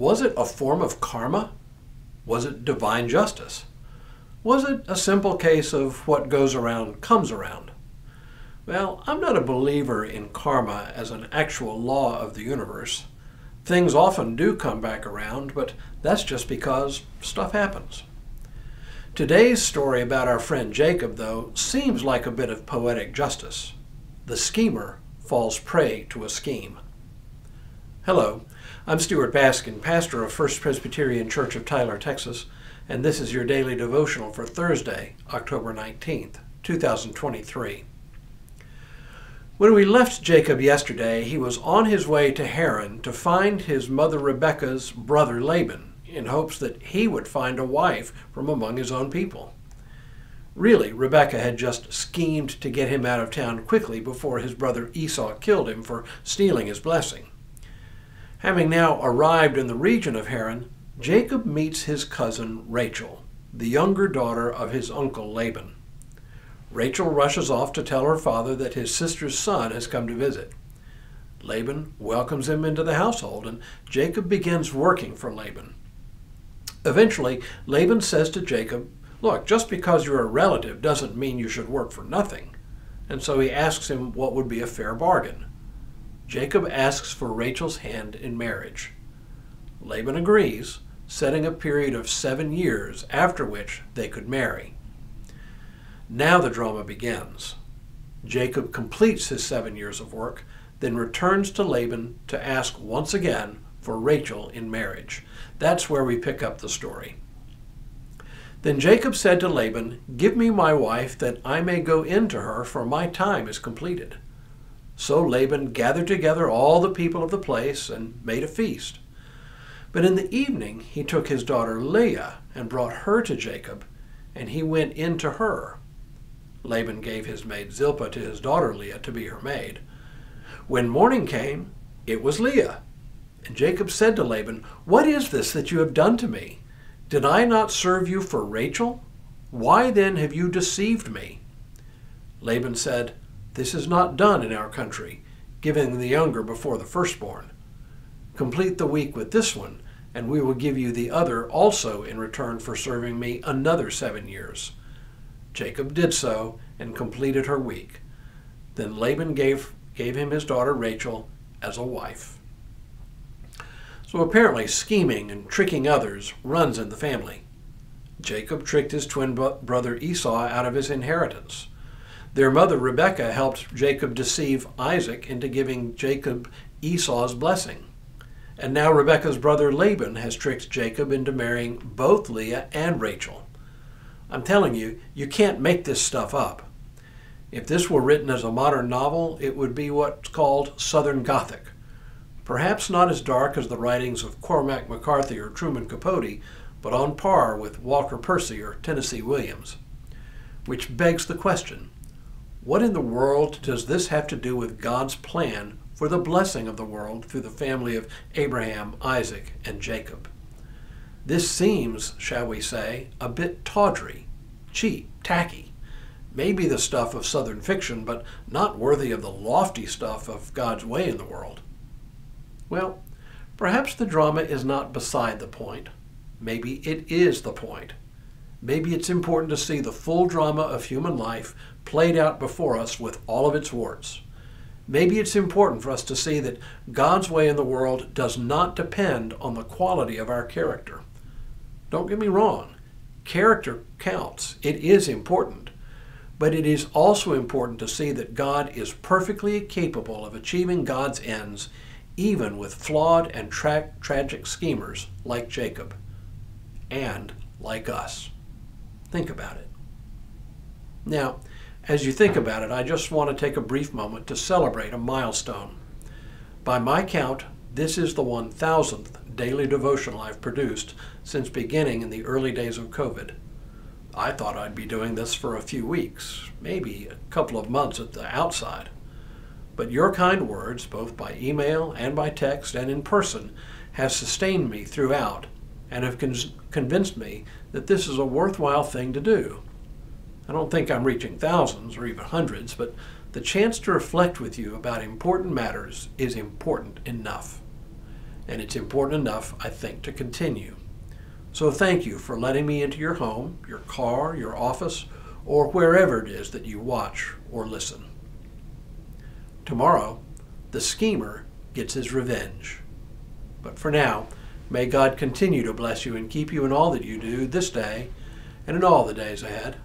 Was it a form of karma? Was it divine justice? Was it a simple case of what goes around comes around? Well, I'm not a believer in karma as an actual law of the universe. Things often do come back around, but that's just because stuff happens. Today's story about our friend Jacob, though, seems like a bit of poetic justice. The schemer falls prey to a scheme. Hello, I'm Stuart Baskin, pastor of First Presbyterian Church of Tyler, Texas, and this is your daily devotional for Thursday, October 19th, 2023. When we left Jacob yesterday, he was on his way to Haran to find his mother Rebekah's brother Laban in hopes that he would find a wife from among his own people. Really, Rebekah had just schemed to get him out of town quickly before his brother Esau killed him for stealing his blessing. Having now arrived in the region of Haran, Jacob meets his cousin Rachel, the younger daughter of his uncle Laban. Rachel rushes off to tell her father that his sister's son has come to visit. Laban welcomes him into the household, and Jacob begins working for Laban. Eventually, Laban says to Jacob, Look, just because you're a relative doesn't mean you should work for nothing. And so he asks him what would be a fair bargain. Jacob asks for Rachel's hand in marriage. Laban agrees, setting a period of seven years after which they could marry. Now the drama begins. Jacob completes his seven years of work, then returns to Laban to ask once again for Rachel in marriage. That's where we pick up the story. Then Jacob said to Laban, Give me my wife, that I may go in to her, for my time is completed. So Laban gathered together all the people of the place and made a feast. But in the evening he took his daughter Leah and brought her to Jacob, and he went in to her. Laban gave his maid Zilpah to his daughter Leah to be her maid. When morning came, it was Leah. And Jacob said to Laban, What is this that you have done to me? Did I not serve you for Rachel? Why then have you deceived me? Laban said, This is not done in our country, giving the younger before the firstborn. Complete the week with this one, and we will give you the other also in return for serving me another seven years. Jacob did so and completed her week. Then Laban gave, gave him his daughter Rachel as a wife. So apparently, scheming and tricking others runs in the family. Jacob tricked his twin brother Esau out of his inheritance. Their mother Rebekah helped Jacob deceive Isaac into giving Jacob Esau's blessing. And now Rebekah's brother Laban has tricked Jacob into marrying both Leah and Rachel. I'm telling you, you can't make this stuff up. If this were written as a modern novel, it would be what's called Southern Gothic. Perhaps not as dark as the writings of Cormac McCarthy or Truman Capote, but on par with Walker Percy or Tennessee Williams. Which begs the question what in the world does this have to do with God's plan for the blessing of the world through the family of Abraham, Isaac, and Jacob? This seems, shall we say, a bit tawdry, cheap, tacky. Maybe the stuff of Southern fiction, but not worthy of the lofty stuff of God's way in the world. Well, perhaps the drama is not beside the point. Maybe it is the point. Maybe it's important to see the full drama of human life played out before us with all of its warts. Maybe it's important for us to see that God's way in the world does not depend on the quality of our character. Don't get me wrong, character counts. It is important. But it is also important to see that God is perfectly capable of achieving God's ends, even with flawed and tra- tragic schemers like Jacob and like us. Think about it. Now, as you think about it, I just want to take a brief moment to celebrate a milestone. By my count, this is the 1000th daily devotional I've produced since beginning in the early days of COVID. I thought I'd be doing this for a few weeks, maybe a couple of months at the outside. But your kind words, both by email and by text and in person, have sustained me throughout and have con- convinced me that this is a worthwhile thing to do. I don't think I'm reaching thousands or even hundreds, but the chance to reflect with you about important matters is important enough. and it's important enough, I think, to continue. So thank you for letting me into your home, your car, your office, or wherever it is that you watch or listen. Tomorrow, the schemer gets his revenge. But for now, may God continue to bless you and keep you in all that you do this day and in all the days ahead.